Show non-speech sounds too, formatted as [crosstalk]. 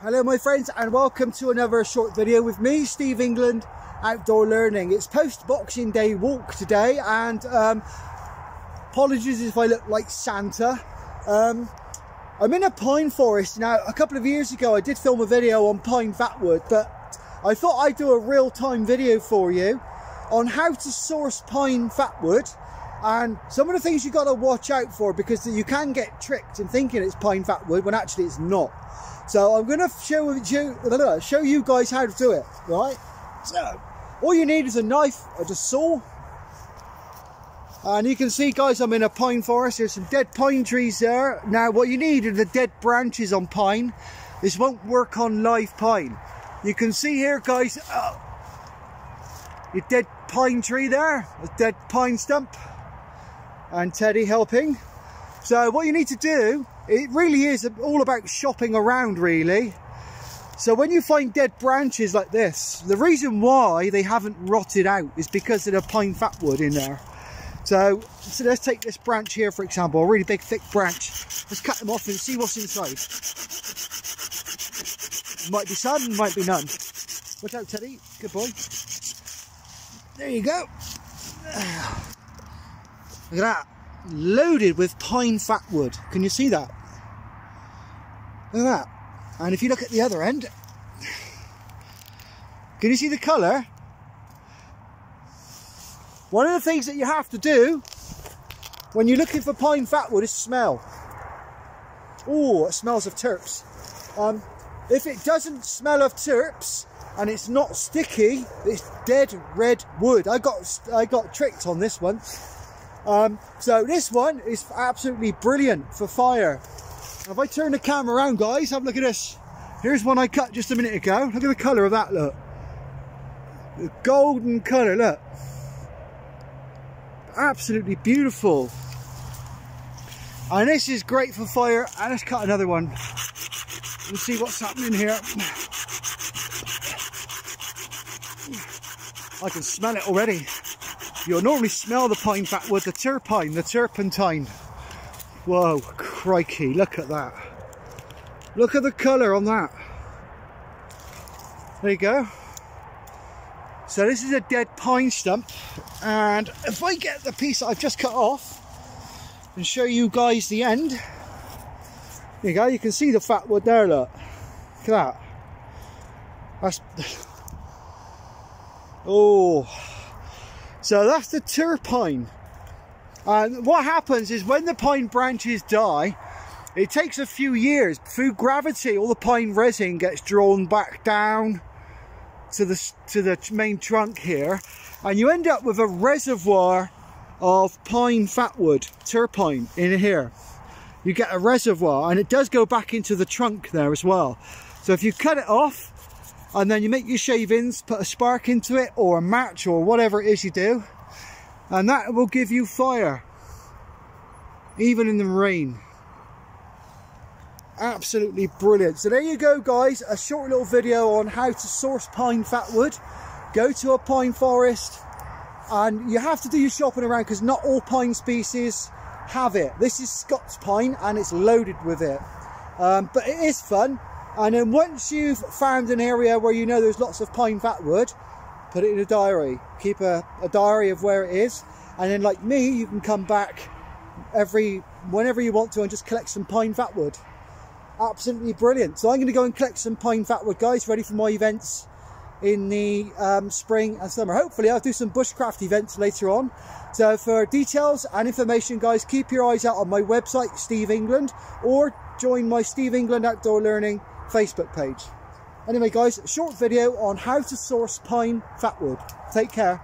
Hello my friends and welcome to another short video with me, Steve England, Outdoor Learning. It's post-Boxing Day walk today and um, apologies if I look like Santa. Um, I'm in a pine forest. Now, a couple of years ago I did film a video on pine fatwood, but I thought I'd do a real-time video for you on how to source pine fatwood and some of the things you've got to watch out for because you can get tricked in thinking it's pine fatwood when actually it's not. So I'm going to show you, show you guys how to do it, right? So, all you need is a knife or a saw. And you can see, guys, I'm in a pine forest. There's some dead pine trees there. Now, what you need are the dead branches on pine. This won't work on live pine. You can see here, guys, uh, your dead pine tree there, a dead pine stump. And Teddy helping. So what you need to do it really is all about shopping around really. So when you find dead branches like this, the reason why they haven't rotted out is because of the pine fatwood in there. So, so let's take this branch here for example, a really big thick branch. Let's cut them off and see what's inside. Might be some, might be none. Watch out Teddy, good boy. There you go. Look at that, loaded with pine fatwood. Can you see that? Look at that. And if you look at the other end, can you see the colour? One of the things that you have to do when you're looking for pine fatwood is smell. Oh, it smells of terps. Um, if it doesn't smell of terps and it's not sticky, it's dead red wood. I got I got tricked on this one. Um, so this one is absolutely brilliant for fire. If I turn the camera around, guys, have a look at this. Here's one I cut just a minute ago. Look at the colour of that, look. The golden colour, look. Absolutely beautiful. And this is great for fire. And let's cut another one. Let's see what's happening here. I can smell it already. You'll normally smell the pine fatwood, the turpine, the turpentine. Whoa, crikey, look at that. Look at the colour on that. There you go. So this is a dead pine stump. And if I get the piece I've just cut off and show you guys the end. There you go, you can see the fat wood there, look. Look at that. That's... [laughs] Oh. So that's the turpine. And what happens is when the pine branches die, it takes a few years. Through gravity, all the pine resin gets drawn back down to the, to the main trunk here. And you end up with a reservoir of pine fatwood, turpine, in here. You get a reservoir and it does go back into the trunk there as well. So if you cut it off and then you make your shavings, put a spark into it or a match or whatever it is you do, and that will give you fire even in the rain. Absolutely brilliant. So there you go guys. A short little video on how to source pine fatwood go to a pine forest and you have to do your shopping around because not all pine species have it. This is Scots pine and it's loaded with it. Um, but it is fun and then once you've found an area where you know there's lots of pine fatwood put it in a diary. Keep a, a diary of where it is. And then like me you can come back every whenever you want to and just collect some pine fatwood absolutely brilliant. So i'm going to go and collect some pine fatwood guys ready for my events in the um, spring and summer. Hopefully i'll do some bushcraft events later on. So for details and information guys keep your eyes out on my website steve england or join my steve england outdoor learning facebook page Anyway guys, short video on how to source pine fatwood. Take care.